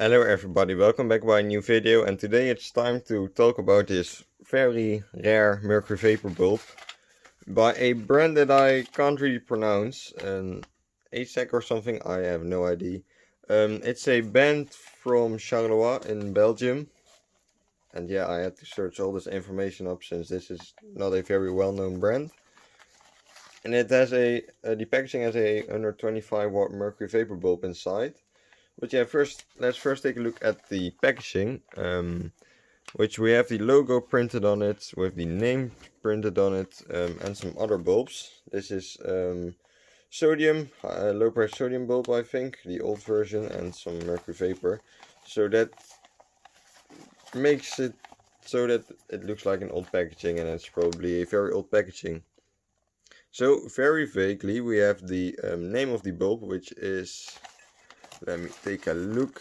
Hello everybody, welcome back by a new video and today it's time to talk about this very rare mercury vapor bulb by a brand that I can't really pronounce, an ACEC or something, I have no idea. Um, it's a band from Charleroi in Belgium and yeah, I had to search all this information up since this is not a very well known brand. And it has a, uh, the packaging has a 125 watt mercury vapor bulb inside but yeah, first let's first take a look at the packaging, um, which we have the logo printed on it with the name printed on it um, and some other bulbs. This is um, sodium, uh, low pressure sodium bulb I think, the old version and some mercury vapor. So that makes it so that it looks like an old packaging and it's probably a very old packaging. So very vaguely we have the um, name of the bulb which is let me take a look.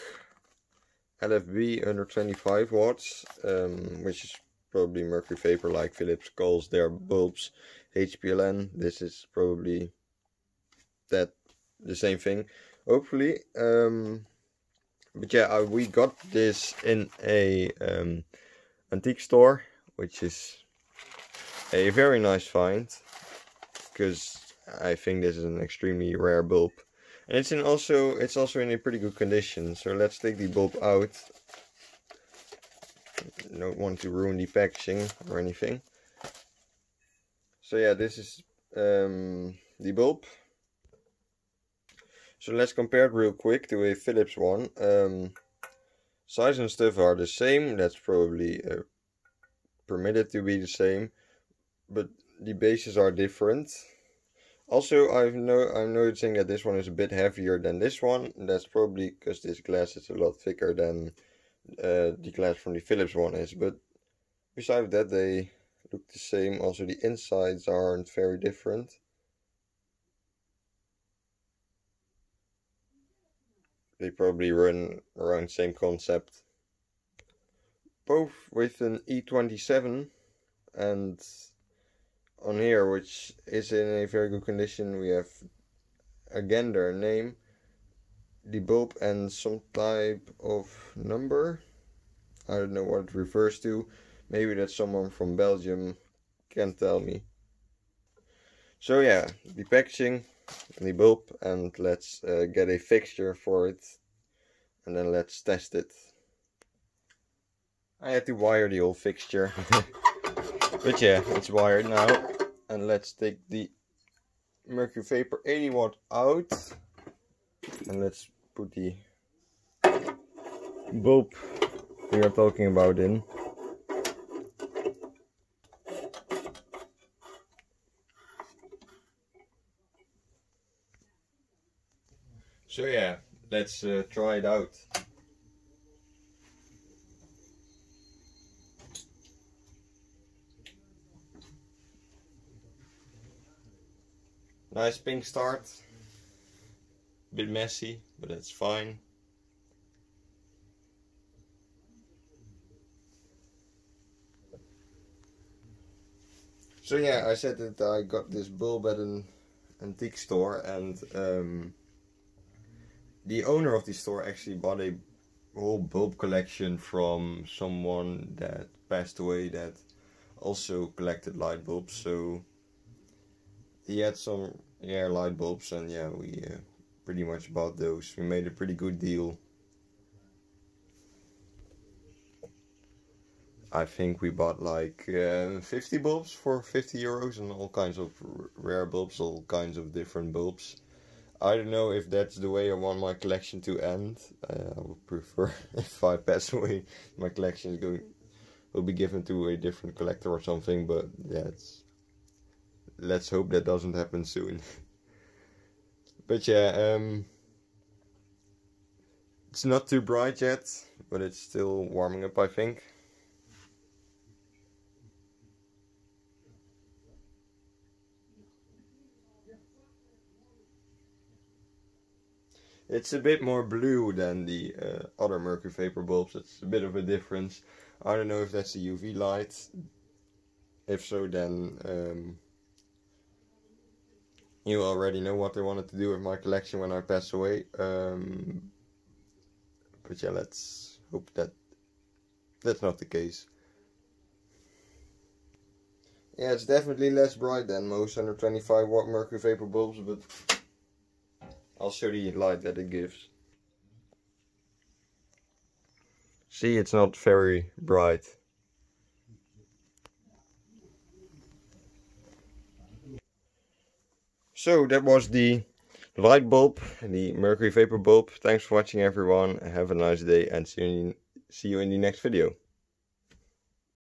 LFB 125 watts um, which is probably mercury vapor like Philips calls their bulbs HPLN this is probably that the same thing. Hopefully um, but yeah uh, we got this in a um, antique store which is a very nice find because I think this is an extremely rare bulb and it's in also it's also in a pretty good condition. So let's take the bulb out. Don't want to ruin the packaging or anything. So yeah, this is um, the bulb. So let's compare it real quick to a Philips one. Um, size and stuff are the same. That's probably uh, permitted to be the same. But the bases are different. Also, I've no, I'm noticing that this one is a bit heavier than this one. That's probably because this glass is a lot thicker than uh, the glass from the Philips one is. But besides that, they look the same. Also, the insides aren't very different. They probably run around same concept. Both with an E27 and on here, which is in a very good condition. We have again their name, the bulb, and some type of number. I don't know what it refers to. Maybe that someone from Belgium can tell me. So yeah, the packaging, the bulb, and let's uh, get a fixture for it. And then let's test it. I had to wire the whole fixture. but yeah, it's wired now. And let's take the mercury vapor 80 watt out. And let's put the bulb we are talking about in. So yeah let's uh, try it out Nice pink start. Bit messy, but that's fine. So yeah, I said that I got this bulb at an antique store and um, the owner of the store actually bought a whole bulb collection from someone that passed away that also collected light bulbs. So he had some yeah light bulbs and yeah we uh, pretty much bought those. We made a pretty good deal. I think we bought like uh, 50 bulbs for 50 euros and all kinds of rare bulbs all kinds of different bulbs I don't know if that's the way I want my collection to end. Uh, I would prefer if I pass away my collection is going will be given to a different collector or something but yeah it's let's hope that doesn't happen soon. but yeah, um, it's not too bright yet, but it's still warming up, I think. It's a bit more blue than the uh, other mercury vapor bulbs. It's a bit of a difference. I don't know if that's the UV light. If so, then um, you already know what I wanted to do with my collection when I pass away. Um, But yeah, let's hope that that's not the case. Yeah, it's definitely less bright than most 125 watt mercury vapor bulbs, but I'll show the light that it gives. See, it's not very bright. So that was the light bulb, the mercury vapor bulb. Thanks for watching everyone. Have a nice day and see you in, the next video.